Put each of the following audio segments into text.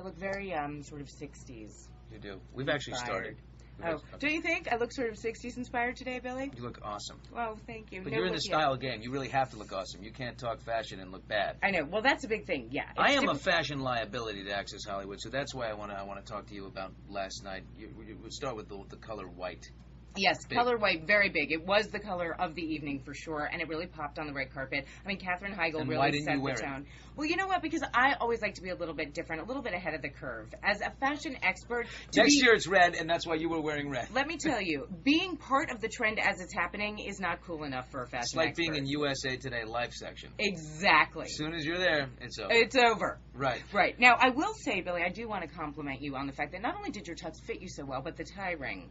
I look very um sort of 60s. You do. We've actually started. We've Oh, actually- don't you think I look sort of 60s inspired today, Billy? You look awesome. Well, thank you. But No you're in the look yet. style game. You really have to look awesome. You can't talk fashion and look bad. I know. Well, that's a big thing. Yeah. I am a fashion liability to Access Hollywood, so that's why I want to I want to talk to you about last night. You, we'll start with the, the color white. Yes, Big. color white, very big. It was the color of the evening for sure, and it really popped on the red carpet. I mean, Katherine Heigl And really set the it? tone. Well, you know what? Because I always like to be a little bit different, a little bit ahead of the curve. As a fashion expert, Next be, year it's red, and that's why you were wearing red. let me tell you, being part of the trend as it's happening is not cool enough for a fashion It's like expert. being in USA Today Life section. exactly. As soon as you're there, it's over. It's over. right. Right. Now, I will say, Billy, I do want to compliment you on the fact that not only did your tux fit you so well, but the tie ring.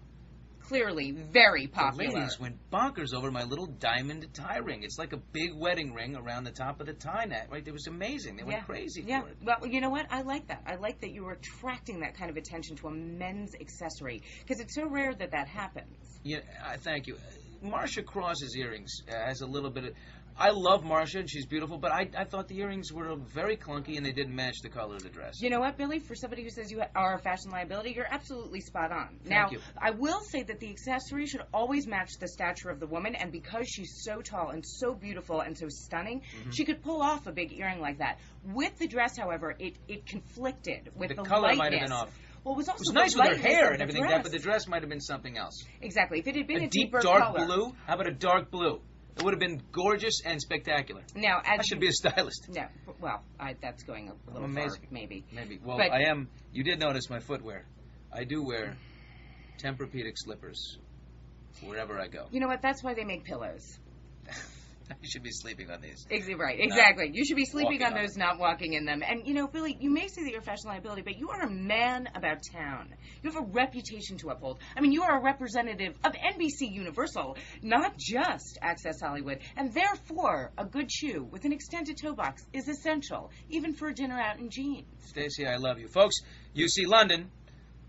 Clearly very popular. The ladies went bonkers over my little diamond tie ring. It's like a big wedding ring around the top of the tie net. Right? It was amazing. They went crazy Yeah. for it. Well, you know what? I like that. I like that you were attracting that kind of attention to a men's accessory because it's so rare that that happens. Yeah, I thank you. Marcia Cross's earrings uh, has a little bit of. I love Marcia and she's beautiful, but I, I thought the earrings were very clunky and they didn't match the color of the dress. You know what, Billy? For somebody who says you are a fashion liability, you're absolutely spot on. now, you. I will say that the accessory should always match the stature of the woman, and because she's so tall and so beautiful and so stunning, Mm-hmm. she could pull off a big earring like that. With the dress, however, it, it conflicted with The the, color might have been off. Well, it was also It was nice with her hair and everything, dress. that, but the dress might have been something else. Exactly. If it had been a, A deep deeper dark color. blue? How about a dark blue? It would have been gorgeous and spectacular. Now, I should be a stylist. No, well, I, that's going a little amazing. far, maybe. Maybe. Well, But- I am. You did notice my footwear. I do wear Tempur-Pedic slippers wherever I go. You know what? That's why they make pillows. you should be sleeping on these. Ex- right, exactly. You should be sleeping on those, not walking in them. And you know, Billy, you may say that you're a fashion liability, but you are a man about town. You have a reputation to uphold. I mean, you are a representative of NBC Universal, not just Access Hollywood. And therefore, a good shoe with an extended toe box is essential, even for a dinner out in jeans. Stacy, I love you. Folks, you see London.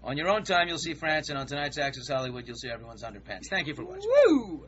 On your own time, you'll see France, and on tonight's Access Hollywood, you'll see everyone's underpants. Thank you for watching. Woo!